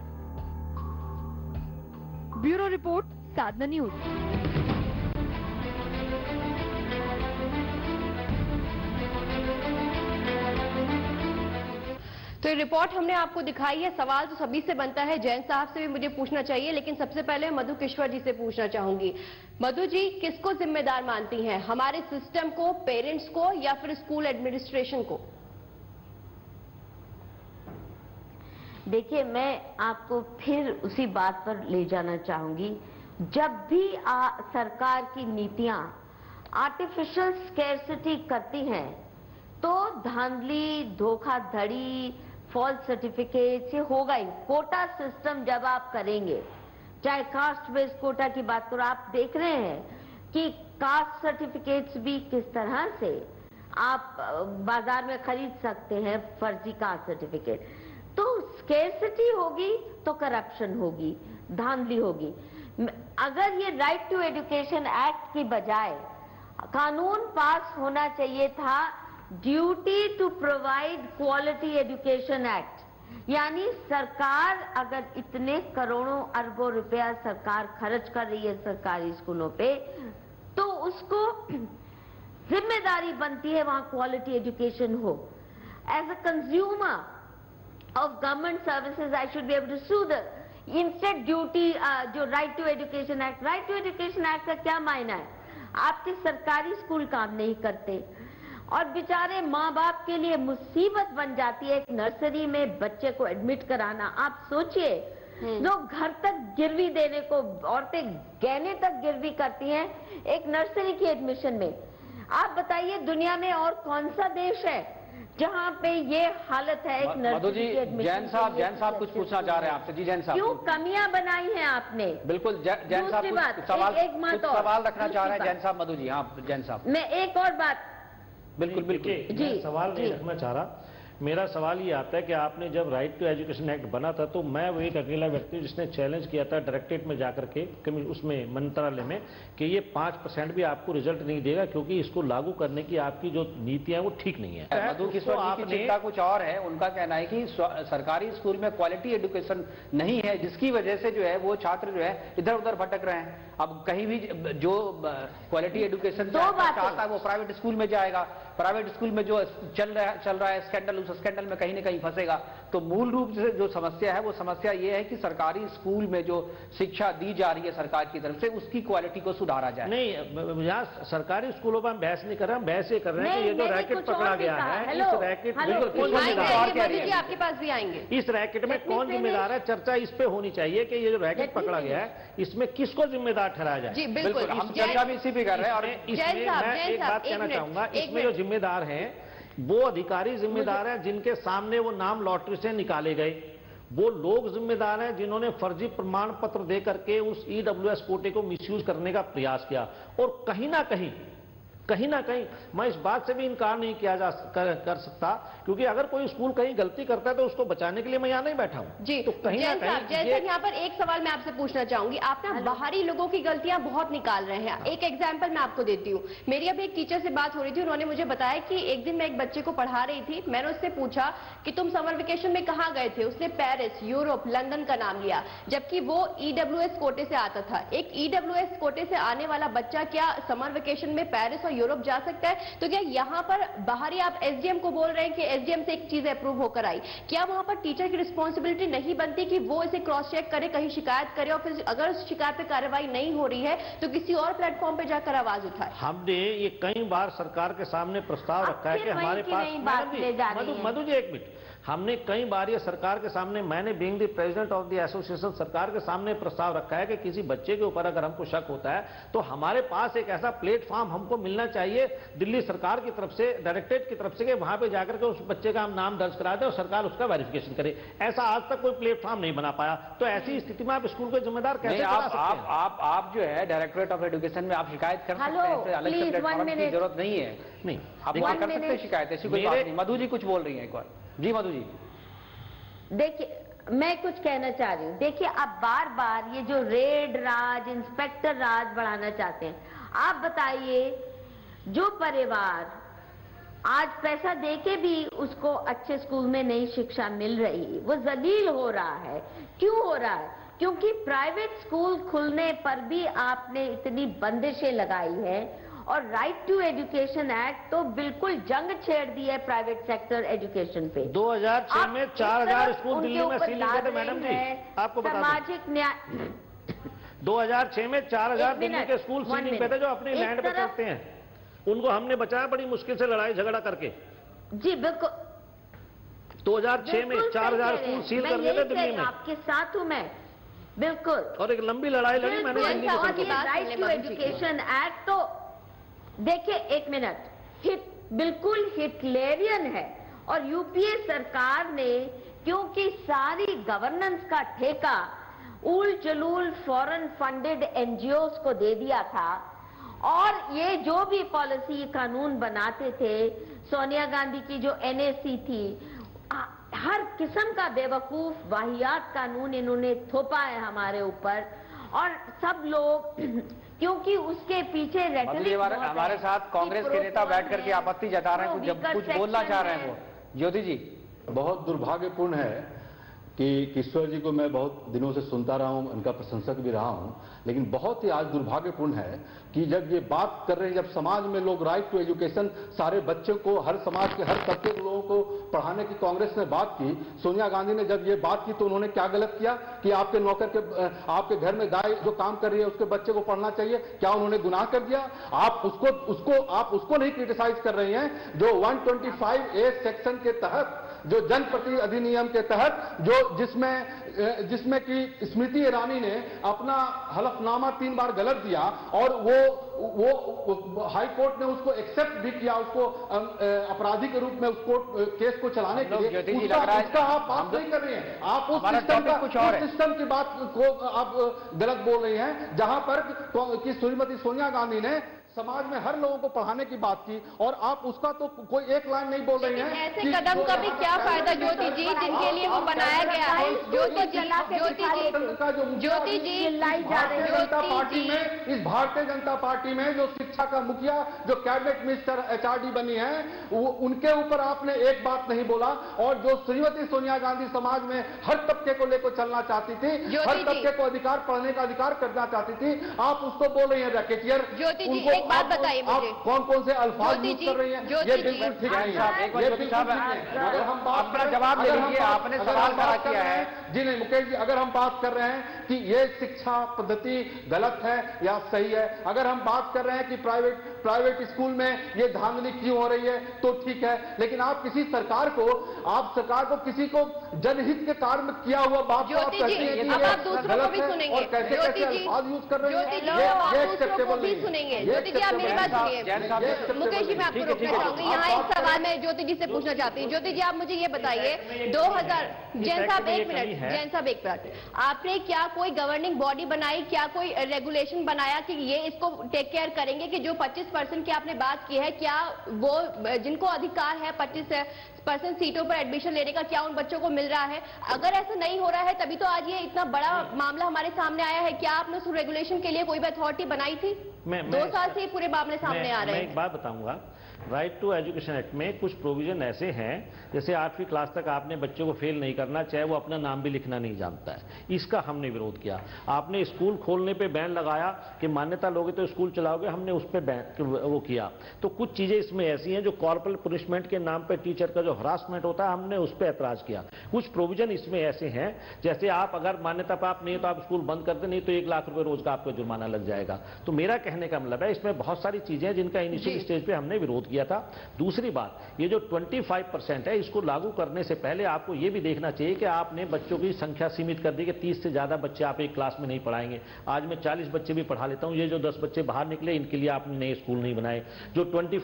Bureau report, Sadhna news. तो ये रिपोर्ट हमने आपको दिखाई है। सवाल तो सभी से बनता है। जैन साहब से भी मुझे पूछना चाहिए लेकिन सबसे पहले मधु किश्वर जी से पूछना चाहूँगी। मधु जी किसको जिम्मेदार मानती हैं? हमारे सिस्टम को पेरेंट्स को या फिर स्कूल एडमिनिस्ट्रेशन को? देखिए मैं आपको फिर उसी बात पर ले जाना चाहूँगी। जब भी आ, सरकार की नीतियाँ आर्टिफिशियल स्केर्सिटी करती हैं तो धांधली धोखाधड़ी फॉल्स सर्टिफिकेट ये होगा ही। कोटा सिस्टम जब आप करेंगे, चाहे कास्ट बेस्ड कोटा की बात करो, आप देख रहे हैं कि कास्ट सर्टिफिकेट्स भी किस तरह से आप बाज़ार में खरीद सकते हैं फर्जी कास्ट सर्टिफिकेट। तो स्केसिटी होगी तो करप्शन होगी, धांधली होगी। अगर ये राइट टू एजुकेशन एक्ट की बजाय कानून पास होना चाहिए था duty to provide quality education act यानी सरकार अगर इतने करोड़ों अरबों रुपया सरकार खर्च कर रही है सरकारी स्कूलों पे तो उसको *clears throat* ज़िम्मेदारी बनती है वहाँ क्वालिटी एजुकेशन हो। As a consumer of government services I should be able to sue the instead duty जो right to education act right to education act का क्या मायना है? आपके सरकारी स्कूल काम नहीं करते। और बेचारे माँ बाप के लिए मुसीबत बन जाती है एक नर्सरी में बच्चे को एडमिट कराना। आप सोचिए हम्म। लोग घर तक गिरवी देने को औरतें गहने तक गिरवी करती हैं एक नर्सरी की एडमिशन में। आप बताइए दुनिया में और कौन सा देश है जहाँ पे ये हालत है एक नर्सरी की एडमिशन जैन साहब जैन साहब कुछ पूछना चाह रहे हैं आपसे। जी जैन साहब। क्यों कमियाँ बनाई हैं आपने? बिल्कुल जैन साहब सवाल एक, एक सवाल रखना चाह रहे हैं जैन साहब मधु जी हाँ जैन साहब। मैं एक और बात बिल्कुल बिल्कुल। जी सवाल नहीं रखना चाह रहा। मेरा सवाल ये आता है कि आपने जब राइट टू एजुकेशन एक्ट बना था तो मैं वो एक अकेला व्यक्ति जिसने चैलेंज किया था डायरेक्टरेट में जाकर के उसमें मंत्रालय में कि ये पाँच परसेंट भी आपको रिज़ल्ट नहीं देगा क्योंकि इसको लागू करने की आपकी जो नीतियाँ वो ठीक नहीं है। मधु किशोर तो की चिंता कुछ और है। उनका कहना है कि सरकारी स्कूल में क्वालिटी एजुकेशन नहीं है जिसकी वजह से जो है वो छात्र जो है इधर उधर भटक रहे हैं। अब कहीं भी जो क्वालिटी एजुकेशन चाहता है वो प्राइवेट स्कूल में जाएगा। प्राइवेट स्कूल में जो चल रहा चल रहा है, स्कैंडल, उस स्कैंडल में कहीं ना कहीं फंसेगा। तो मूल रूप से जो समस्या है वो समस्या ये है कि सरकारी स्कूल में जो शिक्षा दी जा रही है सरकार की तरफ़ से उसकी क्वालिटी को सुधारा जाए। नहीं यहाँ सरकारी स्कूलों पर हम बहस नहीं कर रहे हैं बहस ये कर रहे हैं कि ये जो रैकेट पकड़ा गया है इस रैकेट बिल्कुल आपके पास भी आएँगे। इस रैकेट में कौन जिम्मेदार है? चर्चा इस पे होनी चाहिए कि ये जो रैकेट पकड़ा गया है इसमें किसको जिम्मेदार ठहराया जाए? जी बिल्कुल हम चर्चा भी इसी पे कर रहे हैं और इसमें मैं एक बात कहना चाहूँगा इसमें जो जिम्मेदार हैं वो अधिकारी जिम्मेदार है जिनके सामने वो नाम लॉटरी से निकाले गए। वो लोग जिम्मेदार हैं जिन्होंने फर्जी प्रमाण पत्र देकर के उस ईडब्ल्यूएस कोटे को मिसयूज करने का प्रयास किया। और कहीं ना कहीं कहीं ना कहीं मैं इस बात से भी इनकार नहीं किया जा कर, कर सकता क्योंकि अगर कोई स्कूल कहीं गलती करता है तो उसको बचाने के लिए मैं यहाँ नहीं बैठा हूँ। जी तो कहीं ना कहीं जैसे यहाँ पर एक सवाल मैं आपसे पूछना चाहूँगी। आप ना बाहरी लोगों की गलतियाँ बहुत निकाल रहे हैं। एक एग्ज़ाम्पल मैं आपको देती हूँ। मेरी अभी एक टीचर से बात हो रही थी उन्होंने मुझे बताया कि एक दिन मैं एक बच्चे को पढ़ा रही थी मैंने उससे पूछा कि तुम समर वेकेशन में कहाँ गए थे? उसने पेरिस यूरोप लंदन का नाम लिया जबकि वो ईडब्ल्यू e कोटे से आता था। एक ईडब्ल्यू e कोटे से आने वाला बच्चा क्या समर वेकेशन में पेरिस और यूरोप जा सकता है। तो क्या यहाँ पर बाहरी आप एसडीएम को बोल रहे हैं कि एसडीएम से एक चीज़ अप्रूव होकर आई। क्या वहाँ पर टीचर की रिस्पॉन्सिबिलिटी नहीं बनती कि वो इसे क्रॉस चेक करे कहीं शिकायत करे और फिर अगर उस शिकायत पर कार्रवाई नहीं हो रही है तो किसी और प्लेटफॉर्म पर जाकर आवाज़ उठाए? हमने ये कई बार सरकार के सामने प्रस्ताव रखा है कि हमारे पास मधु जी एक मिनट। हमने कई बार ये सरकार के सामने मैंने being the president of the association सरकार के सामने प्रस्ताव रखा है कि किसी बच्चे के ऊपर अगर हमको शक होता है तो हमारे पास एक ऐसा प्लेटफॉर्म हमको मिलना चाहिए दिल्ली सरकार की तरफ़ से डायरेक्टरेट की तरफ़ से कि वहाँ पे जाकर के उस बच्चे का हम नाम दर्ज करा दें और सरकार उसका वेरिफिकेशन करे। ऐसा आज तक कोई प्लेटफॉर्म नहीं बना पाया। तो ऐसी स्थिति में आप स्कूल को जिम्मेदार कैसे आप आप आप आप जो है डायरेक्टरेट ऑफ़ एजुकेशन में आप शिकायत कर सकते हैं अलग से प्लेटफॉर्म की ज़रूरत नहीं है। नहीं। आप कर सकते हैं शिकायत ऐसी कोई बात नहीं। मधु जी कुछ बोल रही है एक बार। जी मधु जी। देखिए, मैं कुछ कहना चाह रही हूँ। देखिए, आप बार बार ये जो रेड राज, इंस्पेक्टर राज बढ़ाना चाहते हैं, आप बताइए, जो परिवार आज पैसा देके भी उसको अच्छे स्कूल में नई शिक्षा मिल रही, वो जलील हो रहा है। क्यों हो रहा है? क्योंकि प्राइवेट स्कूल खुलने पर भी आपने इतनी बंदिशें लगाई है और राइट टू एजुकेशन एक्ट तो बिल्कुल जंग छेड़ दी है प्राइवेट सेक्टर एजुकेशन पे। 2006 में 4000 स्कूल दिल्ली में सील थे मैडम जी आपको बता सामाजिक न्याय 2006 में 4000 दिल्ली के स्कूल सीलिंग पे थे जो अपनी लैंड पे चलते हैं। उनको हमने बचाया बड़ी मुश्किल से लड़ाई झगड़ा करके। जी बिल्कुल। 2006 में 4000 स्कूल सील कर दिए थे दिल्ली में। आपके साथ हूँ मैं। बिल्कुल। और एक लंबी लड़ाई लड़ी मैंने राइट टू एजुकेशन एक्ट तो देखिए, एक मिनट। हिट, बिल्कुल हिटलेरियन है। और यूपीए सरकार ने, क्योंकि सारी गवर्नेंस का ठेका उल जलूल फॉरेन फंडेड एनजीओ को दे दिया था। और ये जो भी पॉलिसी कानून बनाते थे, सोनिया गांधी की जो एनएसी थी हर किस्म का बेवकूफ़ वाहियात कानून इन्होंने थोपा है हमारे ऊपर। और सब लोग क्योंकि उसके पीछे हमारे साथ कांग्रेस के नेता बैठ करके आपत्ति जता रहे हैं जब कुछ बोलना चाह रहे हैं। वो। ज्योति जी। बहुत दुर्भाग्यपूर्ण है कि किशोर जी को मैं बहुत दिनों से सुनता रहा हूँ, उनका प्रशंसक भी रहा हूँ, लेकिन बहुत ही आज दुर्भाग्यपूर्ण है कि जब ये बात कर रहे हैं, जब समाज में लोग राइट टू एजुकेशन सारे बच्चों को, हर समाज के हर तबके के लोगों को पढ़ाने की कांग्रेस ने बात की, सोनिया गांधी ने जब ये बात की तो उन्होंने क्या गलत किया कि आपके नौकर के आपके घर में गाय जो काम कर रही है, उसके बच्चे को पढ़ना चाहिए, क्या उन्होंने गुनाह कर दिया? आप उसको उसको, आप उसको नहीं क्रिटिसाइज कर रहे हैं। जो वन ए सेक्शन के तहत जो जनप्रति अधिनियम के तहत जो जिसमें जिसमें कि स्मृति ईरानी ने अपना हलफनामा तीन बार गलत दिया और वो वो हाई कोर्ट ने उसको एक्सेप्ट भी किया उसको अपराधी के रूप में उसको केस को चलाने के लिए उसका, उसका आप बात नहीं कर रहे हैं। आप उस सिस्टम का कुछ और सिस्टम की बात को आप गलत बोल रहे हैं जहाँ पर कि श्रीमती सोनिया गांधी ने समाज में हर लोगों को पढ़ाने की बात की और आप उसका तो कोई एक लाइन नहीं बोल रही हैं ऐसे कदम का भी क्या फ़ायदा ज्योति जी जिनके लिए वो बनाया गया है? ज्योति जी ज्योति जी ज्योति जी जनता पार्टी में इस भारतीय जनता पार्टी में जो शिक्षा का मुखिया जो कैबिनेट मिनिस्टर एचआरडी बनी है उनके ऊपर आपने एक बात नहीं बोला और जो श्रीमती सोनिया गांधी समाज में हर तबके को लेकर चलना चाहती थी हर तबके को अधिकार पढ़ने का अधिकार करना चाहती थी आप उसको बोल रही है रैकेटियर। उनको बात बताइए मुझे। कौन कौन से अल्फाज यूज़ कर रही हैं? ये बिल्कुल ठीक नहीं है ये बिल्कुल अगर हम अपना जवाब दे लीजिए आपने सवाल खड़ा किया है जी नहीं मुकेश जी अगर हम बात कर रहे हैं कि ये शिक्षा पद्धति गलत है या सही है अगर हम बात कर रहे हैं कि प्राइवेट प्राइवेट स्कूल में ये धांधली क्यों हो रही है? तो ठीक है लेकिन आप किसी सरकार को आप सरकार को किसी को जनहित के कारण में किया हुआ बात को आप कहते हैं कि ये गलत है और कैसे कैसे अल्फाज यूज़ कर रहे हैं? ये एक्सेप्टेबल नहीं। है जी आप मेरी बात सुनिए। मुकेश जी मैं आपको रोकना चाहूँगी। यहाँ एक सवाल मैं ज्योति जी से पूछना चाहती हूँ। ज्योति जी आप मुझे ये बताइए 2000 जैन साहब एक मिनट जैन साहब एक मिनट। आपने क्या कोई गवर्निंग बॉडी बनाई क्या कोई रेगुलेशन बनाया कि ये इसको टेक केयर करेंगे कि जो 25 परसेंट की आपने बात की है क्या वो जिनको अधिकार है 25 परसेंट सीटों पर एडमिशन लेने का क्या उन बच्चों को मिल रहा है? अगर ऐसा नहीं हो रहा है तभी तो आज ये इतना बड़ा मामला हमारे सामने आया है। क्या आपने उस रेगुलेशन के लिए कोई भी अथॉरिटी बनाई थी? मैं, दो मैं, साल से पूरे मामले सामने आ रहे हैं। एक बात बताऊँगा। राइट टू एजुकेशन एक्ट में कुछ प्रोविज़न ऐसे हैं जैसे आठवीं क्लास तक आपने बच्चों को फेल नहीं करना चाहे वो अपना नाम भी लिखना नहीं जानता है। इसका हमने विरोध किया। आपने स्कूल खोलने पे बैन लगाया कि मान्यता लोगे तो स्कूल चलाओगे हमने उस पर बैन वो किया। तो कुछ चीज़ें इसमें ऐसी हैं जो कॉर्पोरल पनिशमेंट के नाम पर टीचर का जो हरासमेंट होता है हमने उस पर ऐतराज किया। कुछ प्रोविज़न इसमें ऐसे हैं जैसे आप अगर मान्यता प्राप्त नहीं है तो आप स्कूल बंद करते नहीं तो एक लाख रुपए रोज का आपको जुर्माना लग जाएगा। तो मेरा कहने का मतलब है इसमें बहुत सारी चीज़ें जिनका इनिशियल स्टेज पर हमने विरोध किया था। दूसरी बात, ये जो 25 परसेंट है, इसको लागू करने से पहले आपको ये भी देखना चाहिए कि आपने बच्चों की संख्या सीमित कर दी कि तीस से ज़्यादा बच्चे आप एक क्लास में नहीं पढ़ाएँगे। आज मैं चालीस बच्चे भी पढ़ा लेता हूँ, ये जो दस बच्चे बाहर निकले, इनके लिए आपने नए स्कूल नहीं बनाए। जो ट्वेंटी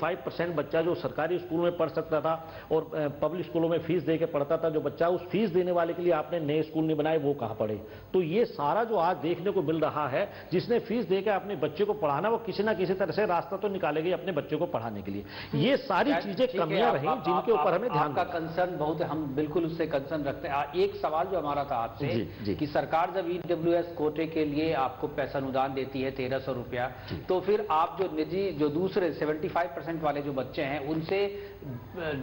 बच्चा जो सरकारी स्कूल में पढ़ सकता था और पब्लिक स्कूलों में फ़ीस दे पढ़ता था, जो बच्चा उस फ़ीस देने वाले के लिए आपने नए स्कूल नहीं बनाए, वो कहाँ पढ़े? तो ये सारा जो आज देखने को मिल रहा है, जिसने फ़ीस देकर अपने बच्चे को पढ़ाना, वो किसी ना किसी तरह से रास्ता तो निकालेगी अपने बच्चे को पढ़ाने के लिए। ये सारी चीज़ें कमियाँ रही जिनके ऊपर हमें ध्यान का कंसर्न बहुत हम बिल्कुल उससे कंसर्न रखते हैं। एक सवाल जो हमारा था आपसे कि सरकार जब ईडब्ल्यू एस कोटे के लिए आपको पैसा अनुदान देती है तेरह सौ रुपया तो फिर आप जो निजी जो दूसरे 75 परसेंट वाले जो बच्चे हैं उनसे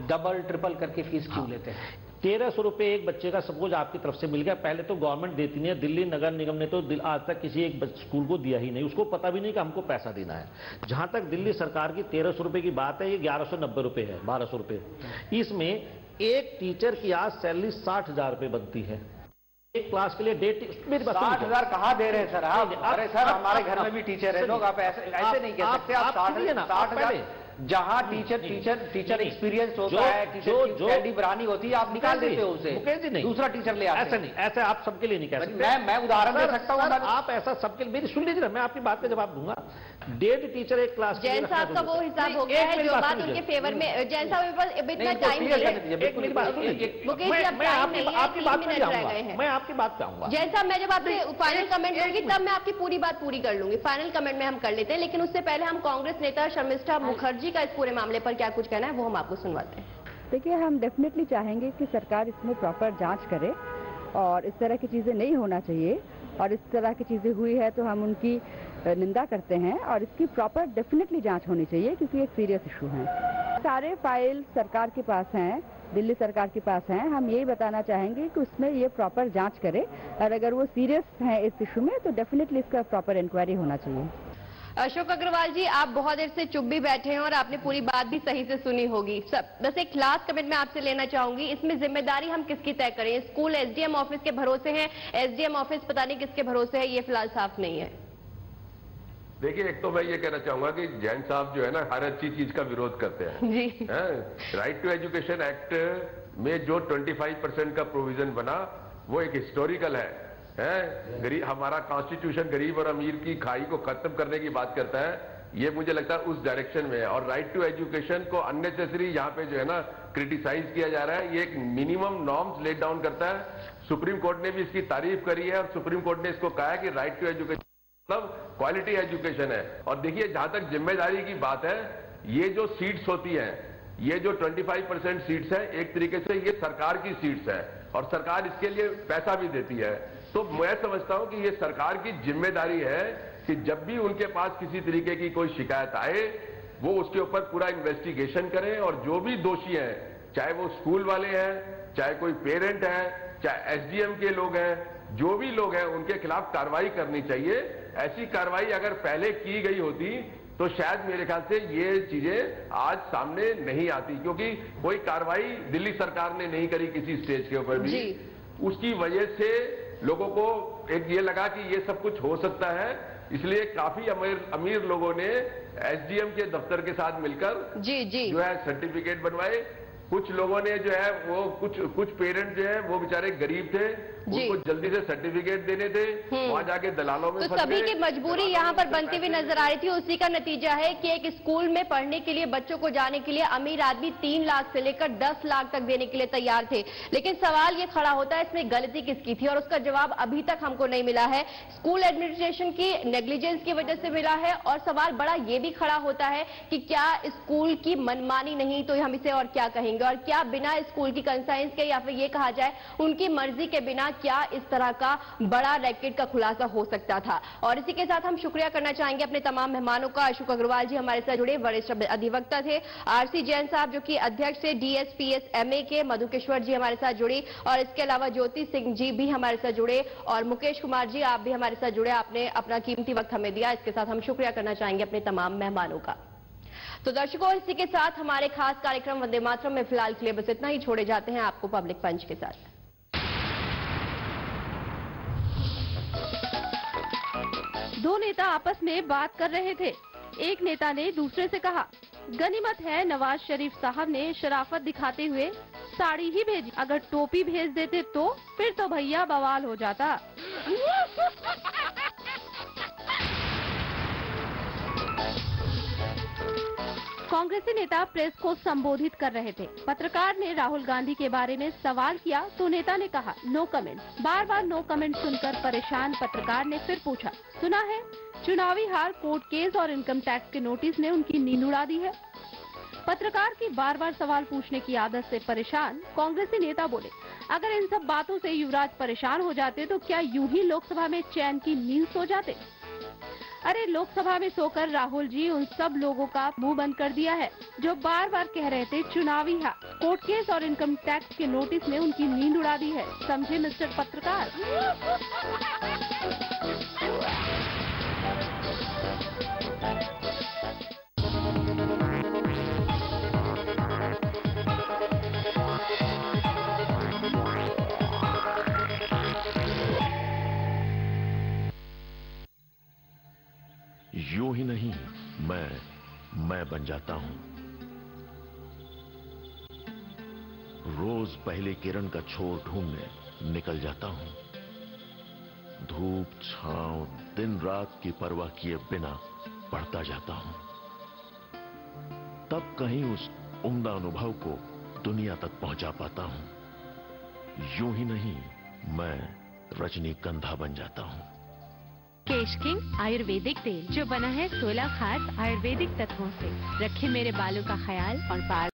डबल ट्रिपल करके फ़ीस क्यों लेते हैं? तेरह सौ रुपए एक बच्चे का सपोज़ आपकी तरफ़ से मिल गया। पहले तो गवर्नमेंट देती नहीं है दिल्ली नगर निगम ने तो आज तक किसी एक स्कूल को दिया ही नहीं। उसको पता भी नहीं कि हमको पैसा देना है। जहाँ तक दिल्ली सरकार की तेरह सौ रुपए की बात है ये ग्यारह सौ नब्बे रुपए है बारह सौ रुपए इसमें एक टीचर की आज सैलरी साठ हज़ार रुपए बनती है। एक क्लास के लिए डेट साठ हज़ार कहाँ दे रहे हैं सर आप? अरे सर हमारे घर में भी टीचर है लोग आप ऐसे ऐसे नहीं कह सकते। आप साठ हज़ार जहाँ टीचर टीचर टीचर एक्सपीरियंस होता है टीचर जो बरानी होती है आप निकाल देते हो उसे। मुकेश जी नहीं। दूसरा टीचर ले ऐसा नहीं ऐसा आप सबके लिए नहीं कह सकते। मैं मैं उदाहरण दे सकता हूँ आप ऐसा सबके लिए मेरी सुन लीजिए मैं आपकी बात का जवाब दूँगा। डेढ़ टीचर एक क्लास जैन साहब का वो हिसाब हो गया है जो बात उनके फेवर में जैन साहब पास इतना टाइम नहीं है। है आपकी बात पे आऊँगा। मैं आपकी बात पे आऊँगा जैन साहब मैं जब आपसे फाइनल कमेंट लूँगी तब मैं आपकी पूरी बात पूरी कर लूँगी। फाइनल कमेंट में हम कर लेते हैं लेकिन उससे पहले हम कांग्रेस नेता शर्मिष्ठा मुखर्जी का इस पूरे मामले पर क्या कुछ कहना है वो हम आपको सुनवाते हैं। देखिए हम डेफिनेटली चाहेंगे कि सरकार इसमें प्रॉपर जाँच करे और इस तरह की चीज़ें नहीं होना चाहिए। और इस तरह की चीज़ें हुई है तो हम उनकी निंदा करते हैं और इसकी प्रॉपर डेफिनेटली जाँच होनी चाहिए क्योंकि एक सीरियस इशू है। सारे फ़ाइल सरकार के पास हैं, दिल्ली सरकार के पास हैं। हम यही बताना चाहेंगे कि उसमें ये प्रॉपर जाँच करे और अगर वो सीरियस हैं इस इशू में तो डेफिनेटली इसका प्रॉपर इंक्वायरी होना चाहिए। अशोक अग्रवाल जी, आप बहुत देर से चुप भी बैठे हैं और आपने पूरी बात भी सही से सुनी होगी। सब, बस एक लास्ट कमेंट मैं आपसे लेना चाहूँगी। इसमें ज़िम्मेदारी हम किसकी तय करें? स्कूल एसडीएम ऑफ़िस के भरोसे हैं? एसडीएम ऑफ़िस पता नहीं किसके भरोसे है, ये फ़िलहाल साफ़ नहीं है। देखिए एक तो मैं ये कहना चाहूँगा कि जैन साहब जो है ना हर अच्छी चीज़ का विरोध करते हैं। जी। राइट टू एजुकेशन एक्ट में जो 25 परसेंट का प्रोविज़न बना वो एक हिस्टोरिकल है। है? गरीब हमारा कॉन्स्टिट्यूशन गरीब और अमीर की खाई को खत्म करने की बात करता है। ये मुझे लगता है उस डायरेक्शन में है। और राइट टू एजुकेशन को अननेसेसरी यहाँ पे जो है ना क्रिटिसाइज किया जा रहा है। ये एक मिनिमम नॉर्म्स लेट डाउन करता है। सुप्रीम कोर्ट ने भी इसकी तारीफ़ करी है और सुप्रीम कोर्ट ने इसको कहा है कि राइट टू एजुकेशन मतलब क्वालिटी एजुकेशन है। और देखिए, जहाँ तक ज़िम्मेदारी की बात है, ये जो सीट्स होती हैं, ये जो 25 परसेंट सीट्स है, एक तरीके से ये सरकार की सीट्स है। और सरकार इसके लिए पैसा भी देती है। तो मैं समझता हूँ कि ये सरकार की ज़िम्मेदारी है कि जब भी उनके पास किसी तरीके की कोई शिकायत आए, वो उसके ऊपर पूरा इन्वेस्टिगेशन करें और जो भी दोषी हैं, चाहे वो स्कूल वाले हैं, चाहे कोई पेरेंट है, चाहे एसडीएम के लोग हैं, जो भी लोग हैं, उनके खिलाफ कार्रवाई करनी चाहिए। ऐसी कार्रवाई अगर पहले की गई होती तो शायद मेरे ख्याल से ये चीज़ें आज सामने नहीं आती क्योंकि कोई कार्रवाई दिल्ली सरकार ने नहीं करी किसी स्टेज के ऊपर भी। उसकी वजह से लोगों को एक ये लगा कि ये सब कुछ हो सकता है इसलिए काफ़ी अमीर अमीर लोगों ने एसडीएम के दफ्तर के साथ मिलकर जी जी। जो है सर्टिफिकेट बनवाए। कुछ लोगों ने जो है वो कुछ कुछ पेरेंट जो है वो बेचारे गरीब थे उनको जल्दी से सर्टिफिकेट देने थे हम्म। वहाँ जाके दलालों में तो सभी की मजबूरी यहाँ पर बनती हुई नज़र आ रही थी। उसी का नतीजा है कि एक स्कूल में पढ़ने के लिए बच्चों को जाने के लिए अमीर आदमी तीन लाख से लेकर दस लाख तक देने के लिए तैयार थे। लेकिन सवाल ये खड़ा होता है इसमें गलती किसकी थी? और उसका जवाब अभी तक हमको नहीं मिला है। स्कूल एडमिनिस्ट्रेशन की नेग्लिजेंस की वजह से मिला है। और सवाल बड़ा ये भी खड़ा होता है कि क्या स्कूल की मनमानी नहीं तो हम इसे और क्या कहेंगे? और क्या बिना स्कूल की कंसाइंस के या फिर ये कहा जाए उनकी मर्ज़ी के बिना क्या इस तरह का बड़ा रैकेट का खुलासा हो सकता था? और इसी के साथ हम शुक्रिया करना चाहेंगे अपने तमाम मेहमानों का। अशोक अग्रवाल जी हमारे साथ जुड़े, वरिष्ठ अधिवक्ता थे। आरसी जैन साहब, जो कि अध्यक्ष थे डीएसपीएस एमए के। मधुकेश्वर जी हमारे साथ जुड़े, और इसके अलावा ज्योति सिंह जी भी हमारे साथ जुड़े, और मुकेश कुमार जी आप भी हमारे साथ जुड़े। आपने अपना कीमती वक्त हमें दिया। इसके साथ हम शुक्रिया करना चाहेंगे अपने तमाम मेहमानों का। तो दर्शकों, इसी के साथ हमारे खास कार्यक्रम वंदे मातरम में फ़िलहाल के लिए बस इतना ही। छोड़े जाते हैं आपको पब्लिक पंच के साथ। दो नेता आपस में बात कर रहे थे। एक नेता ने दूसरे से कहा, गनीमत है, नवाज़ शरीफ साहब ने शराफत दिखाते हुए साड़ी ही भेजी। अगर टोपी भेज देते तो फिर तो भैया बवाल हो जाता। *laughs* कांग्रेसी नेता प्रेस को संबोधित कर रहे थे। पत्रकार ने राहुल गांधी के बारे में सवाल किया तो नेता ने कहा नो कमेंट बार बार नो कमेंट सुनकर परेशान पत्रकार ने फिर पूछा, सुना है, चुनावी हार कोर्ट केस और इनकम टैक्स के नोटिस ने उनकी नींद उड़ा दी है? पत्रकार की बार बार सवाल पूछने की आदत से परेशान कांग्रेसी नेता बोले, अगर इन सब बातों से युवराज परेशान हो जाते तो क्या यूँ ही लोकसभा में चैन की नींद सो जाते? अरे, लोकसभा में सोकर राहुल जी, उन सब लोगों का मुँह बंद कर दिया है, जो बार बार कह रहे थे, चुनावी हा। कोर्ट केस और इनकम टैक्स के नोटिस ने उनकी नींद उड़ा दी है, समझे, मिस्टर पत्रकार? *laughs* यूँ ही नहीं, मैं मैं बन जाता हूँ। रोज पहले किरण का छोर ढूँढने निकल जाता हूँ। धूप, छांव, दिन रात की परवाह किए बिना पढ़ता जाता हूँ। तब कहीं उस उम्दा अनुभव को दुनिया तक पहुँचा पाता हूँ। यूँ ही नहीं, मैं रजनीगंधा बन जाता हूँ। केश किंग आयुर्वेदिक तेल जो बना है 16 खास आयुर्वेदिक तत्वों से। रखे मेरे बालों का ख्याल और बार